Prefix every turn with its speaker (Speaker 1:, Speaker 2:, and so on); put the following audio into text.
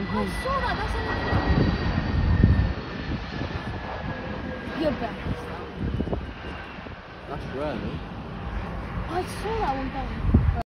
Speaker 1: I saw that. That's an You're back.
Speaker 2: That's rare.
Speaker 1: I saw that one going.